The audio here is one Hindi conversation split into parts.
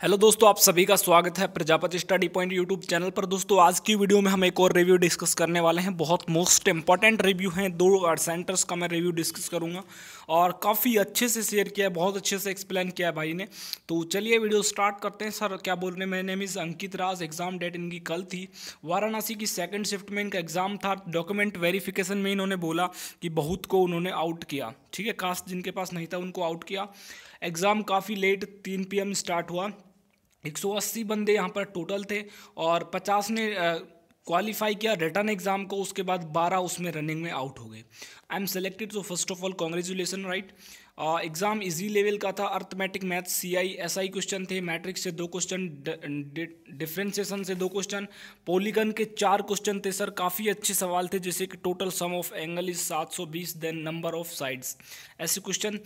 हेलो दोस्तों, आप सभी का स्वागत है Prajapati study point YouTube channel पर। दोस्तों, आज की वीडियो में हम एक और रिव्यू डिस्कस करने वाले हैं। बहुत मोस्ट इंपॉर्टेंट रिव्यू हैं। दो सेंटर्स का मैं रिव्यू डिस्कस करूँगा। और काफ़ी अच्छे से शेयर किया है, बहुत अच्छे से एक्सप्लेन किया है भाई ने। तो चलिए वीडियो स्टार्ट करते हैं। सर, क्या बोल रहे हैं? Name is Ankit Raj. Exam date इनकी कल थी। वाराणसी की सेकेंड शिफ्ट में इनका एग्ज़ाम था। डॉक्यूमेंट वेरीफिकेशन में इन्होंने बोला कि बहुत को उन्होंने आउट किया। ठीक है कास्ट जिनके पास नहीं था उनको आउट किया। एग्ज़ाम काफ़ी लेट तीन पी स्टार्ट हुआ। 180 बंदे यहाँ पर टोटल थे और 50 ने क्वालिफाई किया रिटर्न एग्ज़ाम को, उसके बाद 12 उसमें रनिंग में आउट हो गए। I am selected so first of all congratulation right exam easy level का था arithmetic math C I S I question थे मैट्रिक्स से दो क्वेश्चन डिफ्रेंसिएशन से दो क्वेश्चन पोलीगन के चार क्वेश्चन थे सर काफ़ी अच्छे सवाल थे, जैसे कि total sum of angle is सात सौ बीस देन नंबर ऑफ़ साइड्स ऐसे क्वेश्चन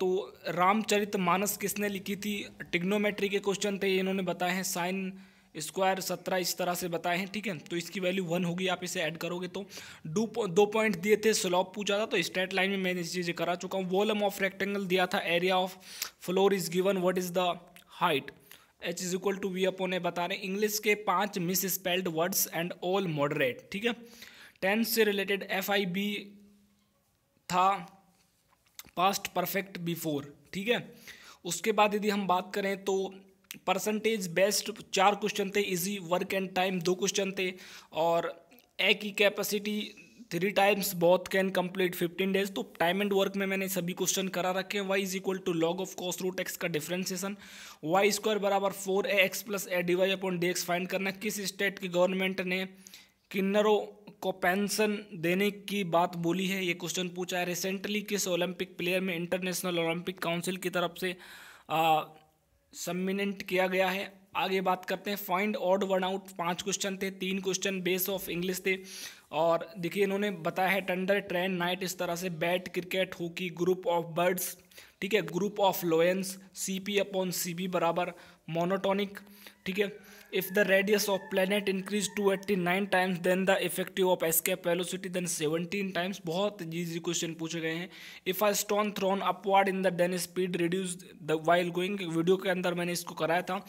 तो रामचरित मानस किसने लिखी थी? टिग्नोमेट्री के क्वेश्चन थे इन्होंने बताए हैं साइन स्क्वायर सत्रह इस तरह से बताए हैं, ठीक है? तो इसकी वैल्यू वन होगी, आप इसे ऐड करोगे तो। डू दो पॉइंट दिए थे स्लॉप पूछा था तो स्ट्रेट लाइन में मैंने इस चीज़ें करा चुका हूँ। वॉलम ऑफ़ रेक्टेंगल दिया था area of floor is given what is the height H is equal to V upon बता रहे इंग्लिश के पाँच misspelled words and all moderate ठीक है? टेंथ से रिलेटेड एफ़ आई बी था पास्ट परफेक्ट बिफोर ठीक है? उसके बाद यदि हम बात करें तो परसेंटेज बेस्ट चार क्वेश्चन थे इजी वर्क एंड टाइम दो क्वेश्चन थे और ए की capacity three times both can complete fifteen days तो टाइम एंड वर्क में मैंने सभी क्वेश्चन करा रखे हैं Y is equal to log of cos root X का डिफ्रेंसिएशन वाई स्क्वायर बराबर four A X plus A D Y upon D X find करना किस स्टेट की गवर्नमेंट ने किन्नरों को पेंशन देने की बात बोली है ये क्वेश्चन पूछा है रिसेंटली किस ओलंपिक प्लेयर में इंटरनेशनल ओलंपिक काउंसिल की तरफ़ से आ, सबमिनेंट किया गया है। आगे बात करते हैं। फाइंड ऑड वन आउट पाँच क्वेश्चन थे, तीन क्वेश्चन बेस ऑफ़ इंग्लिश थे। और देखिए, इन्होंने बताया है टंडर ट्रेन नाइट इस तरह से bat cricket hockey group of birds ठीक है? Group of lions C P upon C B बराबर। मोनोटोनिक ठीक है? If the radius of planet increase to 89 times then the effective of escape velocity then 17 times बहुत इजी क्वेश्चन पूछे गए हैं। If a stone thrown upward in the then speed reduce the while going video के अंदर मैंने इसको कराया था।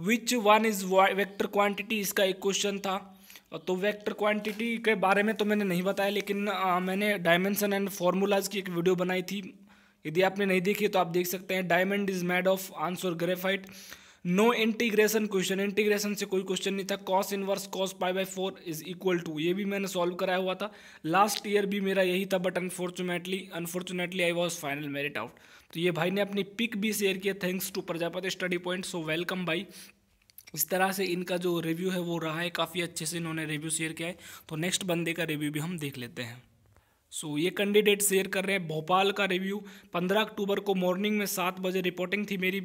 Which one is vector quantity इसका एक क्वेश्चन था। तो वेक्टर क्वांटिटी के बारे में तो मैंने नहीं बताया लेकिन आ, मैंने डायमेंशन एंड फार्मूलाज की एक वीडियो बनाई थी। यदि आपने नहीं देखी तो आप देख सकते हैं। Diamond is made of answer graphite no integration question integration से कोई क्वेश्चन नहीं था. Cos inverse cos pi by four is equal to ये भी मैंने सॉल्व कराया हुआ था. लास्ट ईयर भी मेरा यही था but unfortunately unfortunately I was final merit out तो ये भाई ने अपनी पिक भी शेयर किया. Thanks to Prajapati study point so welcome भाई. इस तरह से इनका जो रिव्यू है वो रहा है. काफ़ी अच्छे से इन्होंने रिव्यू शेयर किया है. तो नेक्स्ट बंदे का रिव्यू भी हम देख लेते हैं. सो so, ये कैंडिडेट शेयर कर रहे हैं. भोपाल का रिव्यू पंद्रह अक्टूबर को मॉर्निंग में सात बजे रिपोर्टिंग थी मेरी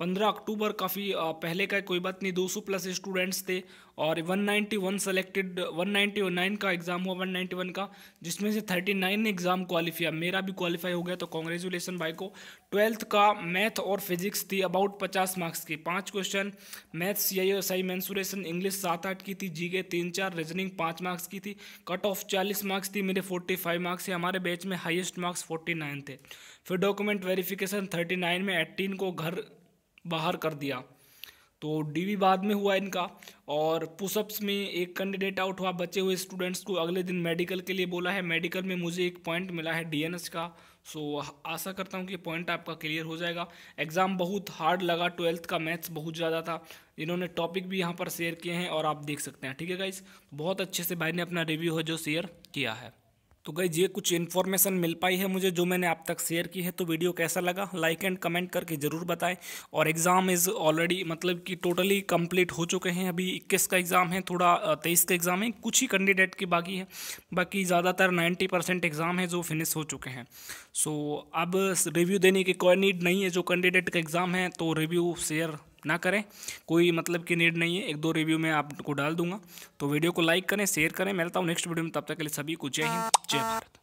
पंद्रह अक्टूबर काफ़ी पहले का कोई बात नहीं 200 प्लस स्टूडेंट्स थे और 191 सेलेक्टेड 199 का एग्ज़ाम हुआ 191 का, जिसमें से 39 ने एग्ज़ाम क्वालिफाई मेरा भी क्वालिफाई हो गया तो कॉन्ग्रेचुलेसन भाई को। ट्वेल्थ का मैथ और फिजिक्स थी अबाउट पचास मार्क्स की। पाँच question math C I I mensuration English सात आठ की थी जी के तीन चार रीजनिंग पाँच मार्क्स की थी। कट ऑफ़ चालीस मार्क्स थी, मेरे फोर्टी फाइव मार्क्स थे। हमारे बैच में हाइस्ट मार्क्स फोर्टी नाइन थे। फिर डॉक्यूमेंट वेरिफिकेशन थर्टी नाइन में एट्टीन को घर बाहर कर दिया। तो डीवी बाद में हुआ इनका और पुशअप्स में एक कैंडिडेट आउट हुआ। बचे हुए स्टूडेंट्स को अगले दिन मेडिकल के लिए बोला है। मेडिकल में मुझे एक पॉइंट मिला है डीएनएस का। सो आशा करता हूँ कि पॉइंट आपका क्लियर हो जाएगा। एग्ज़ाम बहुत हार्ड लगा। ट्वेल्थ का मैथ्स बहुत ज़्यादा था। इन्होंने टॉपिक भी यहाँ पर शेयर किए हैं और आप देख सकते हैं। ठीक है गाइज़ बहुत अच्छे से भाई ने अपना रिव्यू है जो शेयर किया है। तो गई ये कुछ इन्फॉर्मेशन मिल पाई है मुझे जो मैंने आप तक शेयर की है तो वीडियो कैसा लगा? लाइक एंड कमेंट करके ज़रूर बताएँ। और एग्ज़ाम इज़ ऑलरेडी मतलब कि टोटली कंप्लीट हो चुके हैं। अभी इक्कीस का एग्ज़ाम है, थोड़ा तेईस का एग्ज़ाम है, कुछ ही कैंडिडेट की बाकी है। बाकी ज़्यादातर नाइन्टी परसेंट एग्ज़ाम है जो फिनिश हो चुके हैं। सो अब रिव्यू देने की कोई नीड नहीं है, जो कैंडिडेट का एग्ज़ाम है तो रिव्यू शेयर ना करें। कोई मतलब की नीड नहीं है। एक दो रिव्यू में आपको डाल दूँगा। तो वीडियो को लाइक करें शेयर करें। मिलता हूँ नेक्स्ट वीडियो में। तब तक के लिए सभी को जय हिंद, जय भारत।